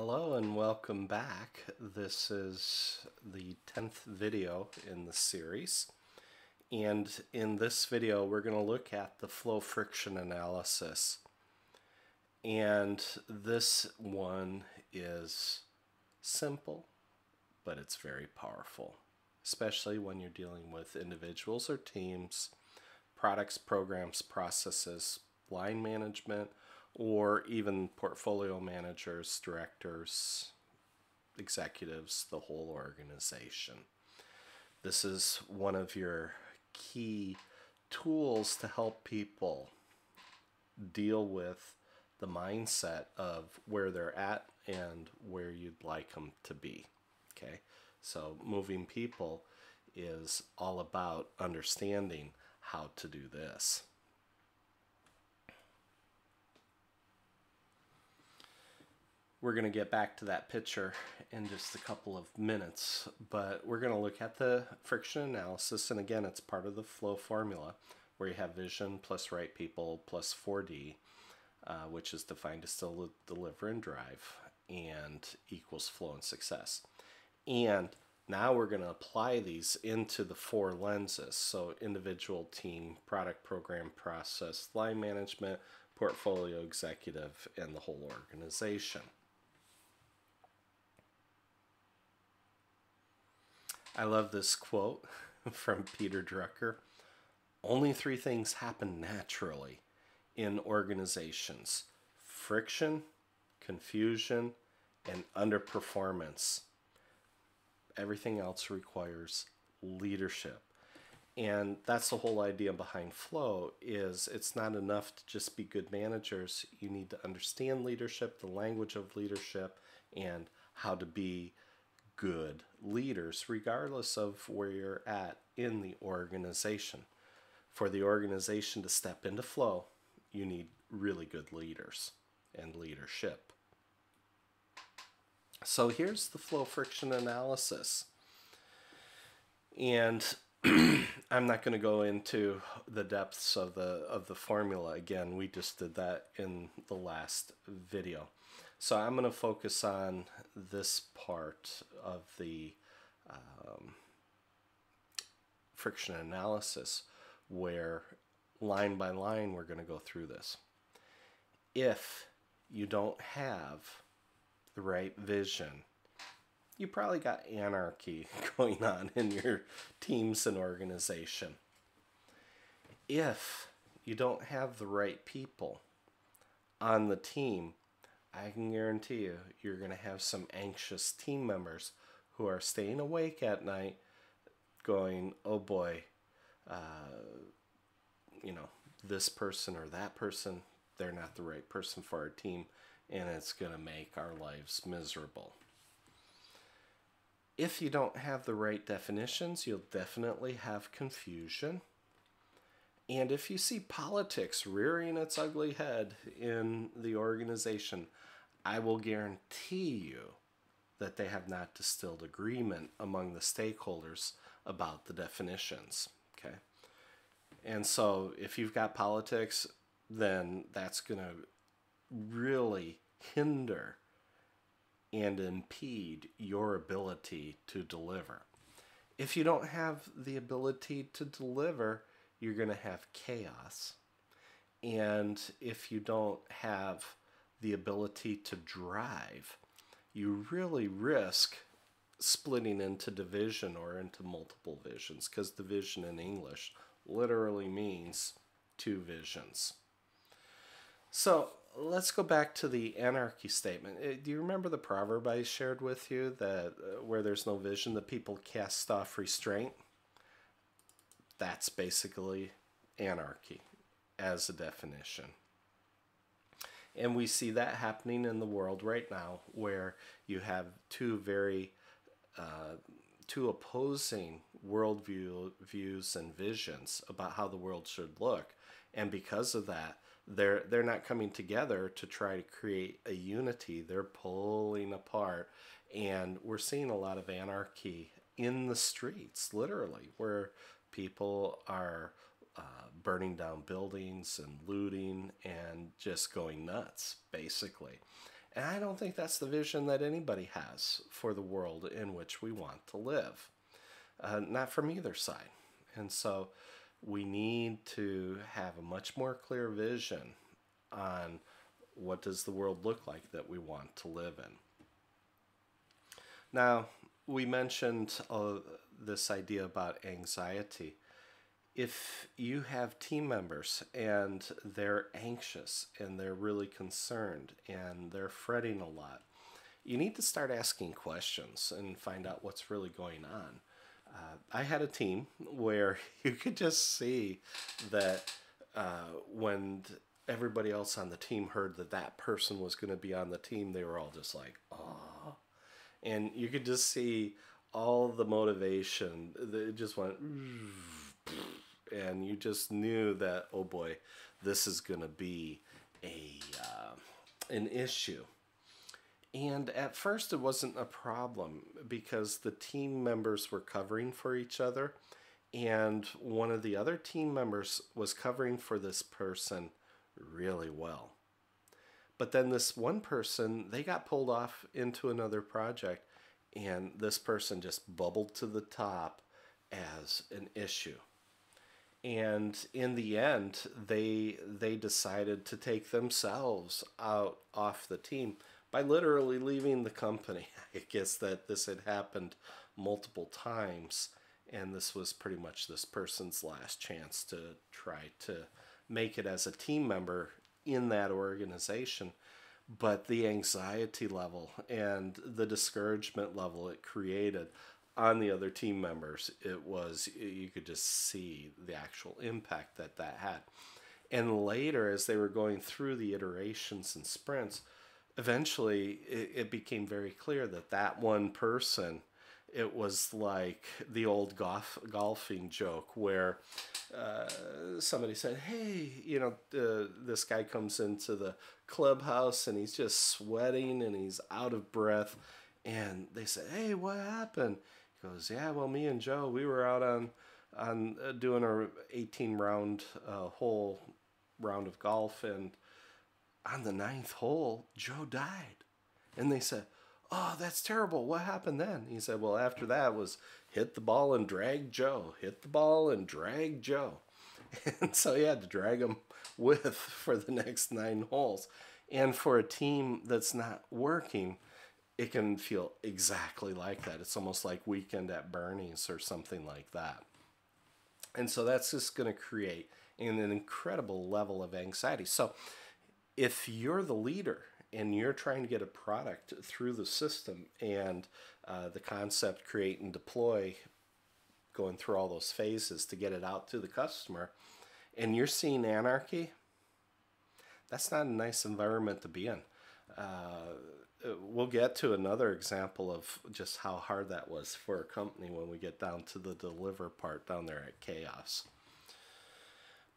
Hello and welcome back. This is the 10th video in the series. And in this video, we're going to look at the flow friction analysis. And this one is simple, but it's very powerful, especially when you're dealing with individuals or teams, products, programs, processes, line management, or even portfolio managers, directors, executives, the whole organization. This is one of your key tools to help people deal with the mindset of where they're at and where you'd like them to be. Okay, so moving people is all about understanding how to do this. We're going to get back to that picture in just a couple of minutes, but we're going to look at the friction analysis. And again, it's part of the flow formula where you have vision plus right people plus 4D, uh, which is define distill deliver and drive, and equals flow and success. And now we're going to apply these into the four lenses. So individual, team, product, program, process, line management, portfolio, executive, and the whole organization. I love this quote from Peter Drucker. Only three things happen naturally in organizations friction, confusion, and underperformance. Everything else requires leadership. And that's the whole idea behind flow is it's not enough to just be good managers. You need to understand leadership, the language of leadership, and how to be good leaders, regardless of where you're at in the organization. For the organization to step into flow, you need really good leaders and leadership. So here's the flow friction analysis. And I'm not going to go into the depths of the of the formula again. We just did that in the last video. So I'm going to focus on this part of the um, friction analysis where line by line we're going to go through this. If you don't have the right vision, you probably got anarchy going on in your teams and organization. If you don't have the right people on the team, I can guarantee you, you're going to have some anxious team members who are staying awake at night going, oh boy, uh, you know, this person or that person, they're not the right person for our team, and it's going to make our lives miserable. If you don't have the right definitions, you'll definitely have confusion. And if you see politics rearing its ugly head in the organization, I will guarantee you that they have not distilled agreement among the stakeholders about the definitions. Okay. And so if you've got politics, then that's going to really hinder and impede your ability to deliver. If you don't have the ability to deliver, you're going to have chaos. And if you don't have the ability to drive, you really risk splitting into division or into multiple visions because division in English literally means two visions. So let's go back to the anarchy statement. Uh, do you remember the proverb I shared with you that uh, where there's no vision, the people cast off restraint? That's basically anarchy as a definition. And we see that happening in the world right now where you have two very uh, two opposing worldview views and visions about how the world should look. And because of that, they're they're not coming together to try to create a unity. They're pulling apart. And we're seeing a lot of anarchy in the streets, literally, where people are uh, burning down buildings and looting and just going nuts, basically. And I don't think that's the vision that anybody has for the world in which we want to live, uh, not from either side. And so we need to have a much more clear vision on what does the world look like that we want to live in. Now, we mentioned uh, this idea about anxiety. If you have team members and they're anxious and they're really concerned and they're fretting a lot, you need to start asking questions and find out what's really going on. Uh, I had a team where you could just see that uh, when everybody else on the team heard that that person was going to be on the team, they were all just like, oh. And you could just see all the motivation. It just went, and you just knew that, oh boy, this is going to be a uh, an issue. And at first, it wasn't a problem because the team members were covering for each other. And one of the other team members was covering for this person really well. But then this one person, they got pulled off into another project, and this person just bubbled to the top as an issue. And in the end, they they decided to take themselves out off the team by literally leaving the company. I guess that this had happened multiple times, and this was pretty much this person's last chance to try to make it as a team member in that organization. But the anxiety level and the discouragement level it created on the other team members, it was, you could just see the actual impact that that had. And later, as they were going through the iterations and sprints, eventually it, it became very clear that that one person it was like the old golf golfing joke where uh, somebody said, "Hey, you know, uh, this guy comes into the clubhouse and he's just sweating and he's out of breath," and they said, "Hey, what happened?" He goes, "Yeah, well, me and Joe, we were out on on uh, doing our 18 round uh, hole round of golf, and on the ninth hole, Joe died." And they said, oh, that's terrible. What happened then? He said, well, after that was hit the ball and drag Joe, hit the ball and drag Joe. And so he had to drag him with for the next nine holes. And for a team that's not working, it can feel exactly like that. It's almost like weekend at Bernie's or something like that. And so that's just going to create an incredible level of anxiety. So if you're the leader and you're trying to get a product through the system and uh, the concept, create, and deploy, going through all those phases to get it out to the customer, and you're seeing anarchy, that's not a nice environment to be in. Uh, we'll get to another example of just how hard that was for a company when we get down to the deliver part down there at Chaos.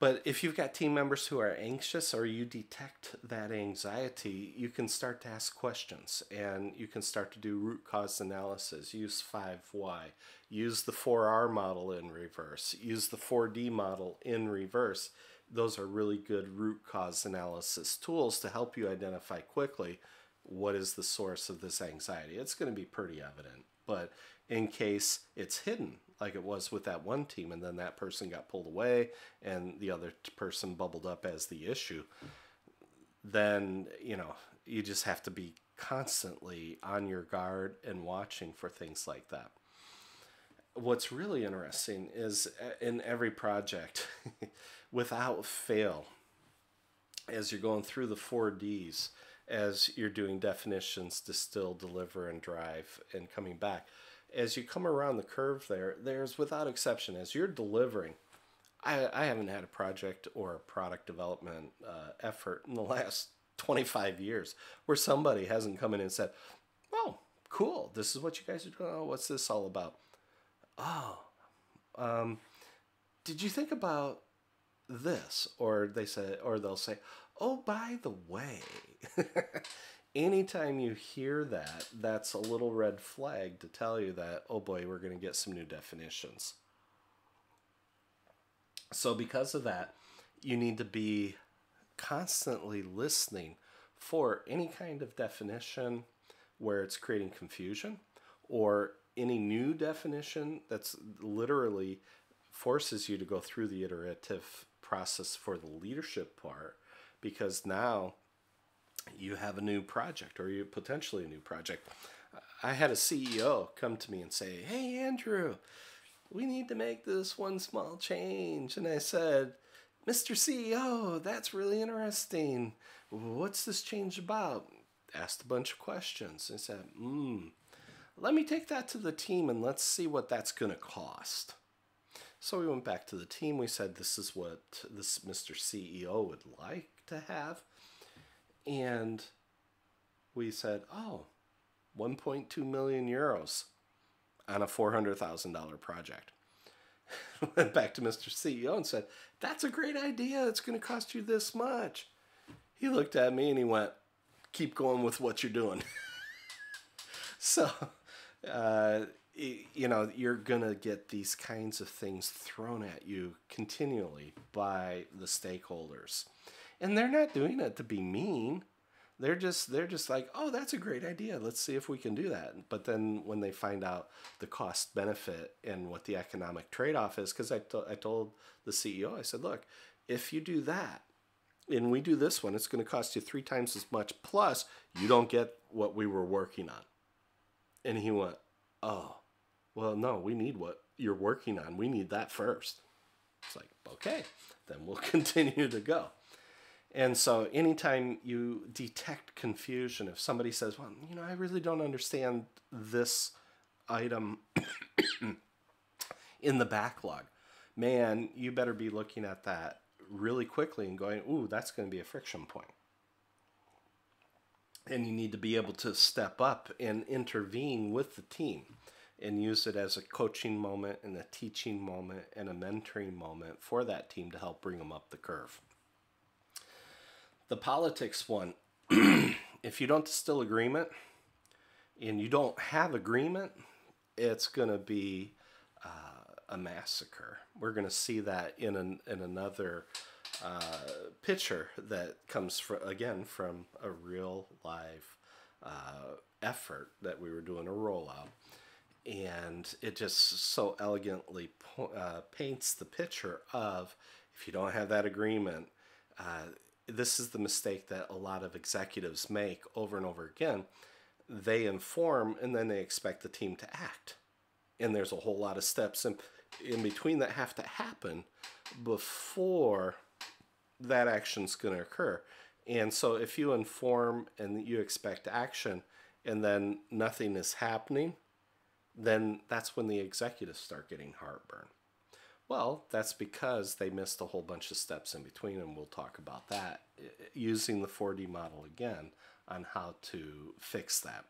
But if you've got team members who are anxious or you detect that anxiety, you can start to ask questions and you can start to do root cause analysis. Use 5Y, use the 4R model in reverse, use the 4D model in reverse. Those are really good root cause analysis tools to help you identify quickly what is the source of this anxiety. It's going to be pretty evident, but in case it's hidden like it was with that one team, and then that person got pulled away, and the other person bubbled up as the issue, then you know you just have to be constantly on your guard and watching for things like that. What's really interesting is uh, in every project, without fail, as you're going through the four Ds, as you're doing definitions, distill, deliver, and drive, and coming back as you come around the curve there, there's without exception, as you're delivering, I, I haven't had a project or a product development uh, effort in the last 25 years where somebody hasn't come in and said, Oh, cool, this is what you guys are doing. Oh, what's this all about? Oh, um, did you think about this? Or they say, or they'll say, Oh, by the way, anytime you hear that, that's a little red flag to tell you that, oh boy, we're going to get some new definitions. So, because of that, you need to be constantly listening for any kind of definition where it's creating confusion or any new definition that's literally forces you to go through the iterative process for the leadership part because now you have a new project or you potentially a new project. I had a CEO come to me and say, Hey, Andrew, we need to make this one small change. And I said, Mr. CEO, that's really interesting. What's this change about? Asked a bunch of questions. I said, Hmm, let me take that to the team and let's see what that's going to cost. So we went back to the team. We said, This is what this Mr. CEO would like to have. And we said, Oh, 1.2 million euros on a $400,000 project. Went back to Mr. CEO and said, That's a great idea. It's going to cost you this much. He looked at me and he went, Keep going with what you're doing. so, uh, you know, you're going to get these kinds of things thrown at you continually by the stakeholders. And they're not doing it to be mean. They're just they're just like, "Oh, that's a great idea. Let's see if we can do that." But then when they find out the cost benefit and what the economic trade-off is cuz I, to, I told the CEO, I said, "Look, if you do that, and we do this one, it's going to cost you three times as much. Plus, you don't get what we were working on. And he went, Oh, well, no, we need what you're working on. We need that first. It's like, okay, then we'll continue to go. And so, anytime you detect confusion, if somebody says, Well, you know, I really don't understand this item in the backlog, man, you better be looking at that really quickly and going, Ooh, that's going to be a friction point. And you need to be able to step up and intervene with the team and use it as a coaching moment and a teaching moment and a mentoring moment for that team to help bring them up the curve. The politics one, if you don't distill agreement and you don't have agreement, it's going to be uh, a massacre. We're going to see that in an, in another uh, picture that comes from again from a real live uh, effort that we were doing a rollout, and it just so elegantly uh, paints the picture of if you don't have that agreement. This is the mistake that a lot of executives make over and over again. They inform and then they expect the team to act. And there's a whole lot of steps in, in between that have to happen before that action's going to occur. And so if you inform and you expect action and then nothing is happening, then that's when the executives start getting heartburn. Well, that's because they missed a whole bunch of steps in between, and we'll talk about that using the 4D model again on how to fix that.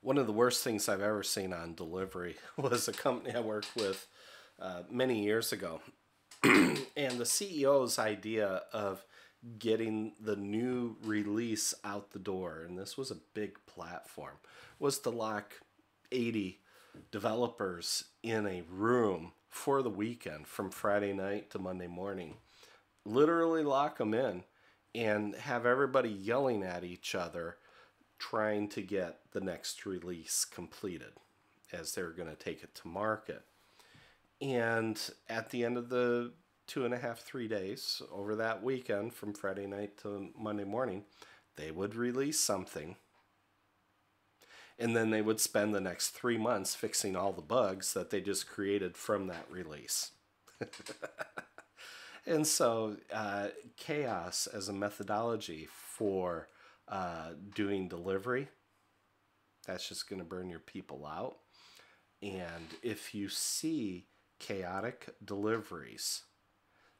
One of the worst things I've ever seen on delivery was a company I worked with uh, many years ago. and the CEO's idea of getting the new release out the door, and this was a big platform, was to lock 80 developers in a room for the weekend from Friday night to Monday morning. Literally lock them in and have everybody yelling at each other trying to get the next release completed as they're going to take it to market. And at the end of the two and a half, three days over that weekend from Friday night to Monday morning, they would release something and then they would spend the next three months fixing all the bugs that they just created from that release. and so, uh, chaos as a methodology for uh, doing delivery, that's just going to burn your people out. And if you see chaotic deliveries,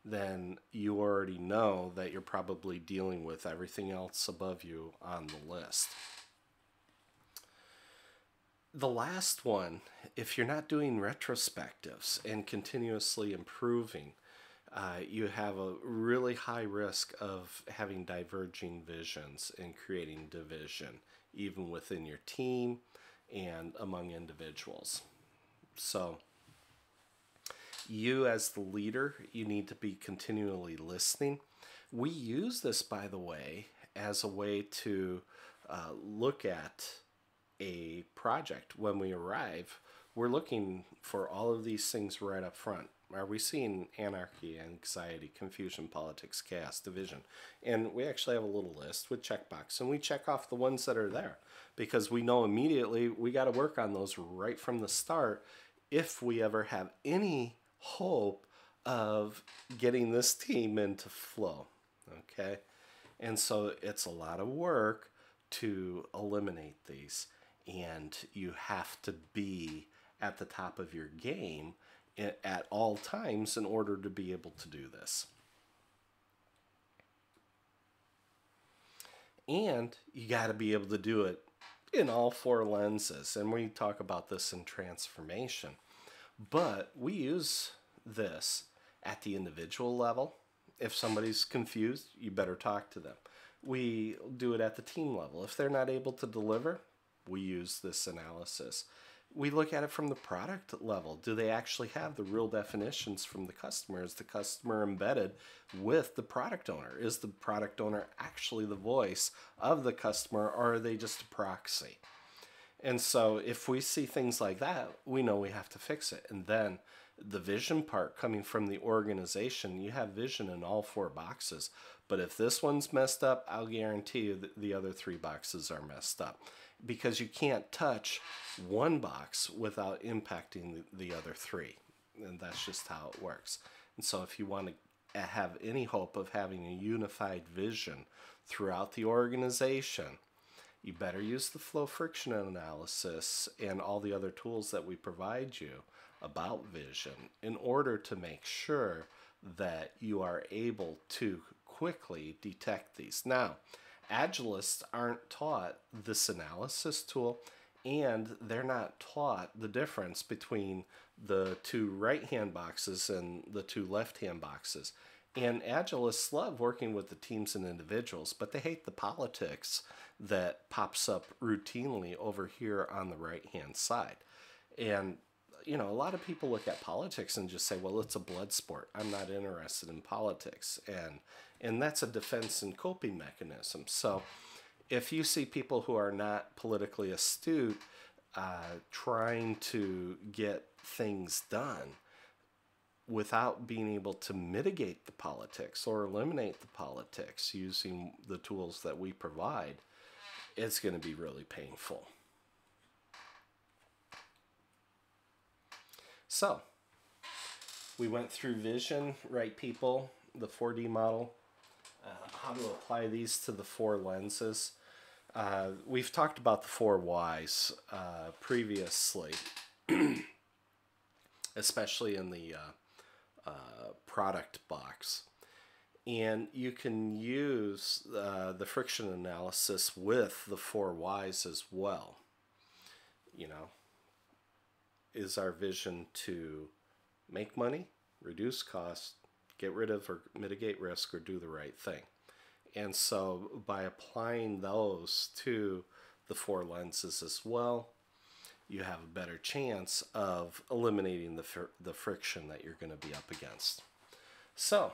then you already know that you're probably dealing with everything else above you on the list the last one, if you're not doing retrospectives and continuously improving, uh, you have a really high risk of having diverging visions and creating division, even within your team and among individuals. So, you as the leader, you need to be continually listening. We use this, by the way, as a way to uh, look at a project when we arrive. We're looking for all of these things right up front. Are we seeing anarchy, anxiety, confusion, politics, chaos, division? And we actually have a little list with checkbox, and we check off the ones that are there because we know immediately we got to work on those right from the start if we ever have any hope of getting this team into flow. Okay? And so it's a lot of work to eliminate these, and you have to be at the top of your game at all times in order to be able to do this. And you got to be able to do it in all four lenses. And we talk about this in transformation. But we use this at the individual level. If somebody's confused, you better talk to them. We do it at the team level. If they're not able to deliver, we use this analysis we look at it from the product level. Do they actually have the real definitions from the customer? Is the customer embedded with the product owner? Is the product owner actually the voice of the customer or are they just a proxy? And so if we see things like that, we know we have to fix it. And then the vision part coming from the organization, you have vision in all four boxes. But if this one's messed up, I'll guarantee you that the other three boxes are messed up because you can't touch one box without impacting the, the other three. And that's just how it works. And so, if you want to have any hope of having a unified vision throughout the organization, you better use the flow friction analysis and all the other tools that we provide you about vision in order to make sure that you are able to quickly detect these. Now, Agilists aren't taught this analysis tool and they're not taught the difference between the two right hand boxes and the two left hand boxes. And Agilists love working with the teams and individuals, but they hate the politics that pops up routinely over here on the right hand side. And you know, a lot of people look at politics and just say, well, it's a blood sport. I'm not interested in politics. And and that's a defense and coping mechanism. So if you see people who are not politically astute uh, trying to get things done without being able to mitigate the politics or eliminate the politics using the tools that we provide, it's going to be really painful. So, we went through vision, right people, the 4D model, uh, how to apply these to the four lenses. Uh, we've talked about the four whys uh, previously, especially in the uh, uh, product box. And you can use uh, the friction analysis with the four whys as well. You know, is our vision to make money, reduce costs, get rid of or mitigate risk, or do the right thing. And so by applying those to the four lenses as well, you have a better chance of eliminating the, fr- the friction that you're going to be up against. So,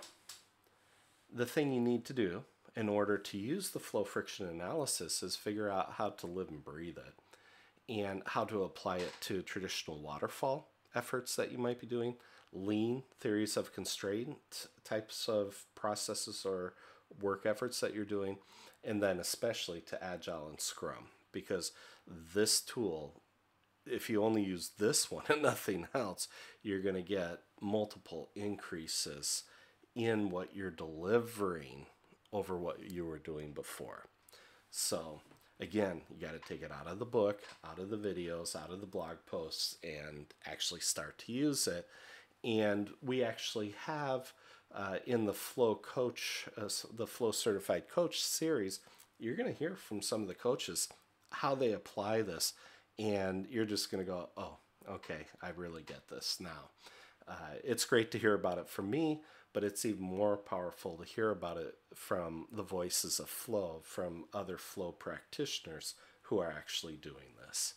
the thing you need to do in order to use the flow friction analysis is figure out how to live and breathe it and how to apply it to traditional waterfall efforts that you might be doing, lean theories of constraint types of processes or work efforts that you're doing, and then especially to Agile and Scrum because this tool, if you only use this one and nothing else, you're going to get multiple increases in what you're delivering over what you were doing before. So again, you got to take it out of the book, out of the videos, out of the blog posts, and actually start to use it. And we actually have uh, in the Flow Coach, uh, the Flow Certified Coach series, you're going to hear from some of the coaches how they apply this. And you're just going to go, oh, okay, I really get this now. Uh, it's great to hear about it from me but it's even more powerful to hear about it from the voices of flow from other flow practitioners who are actually doing this.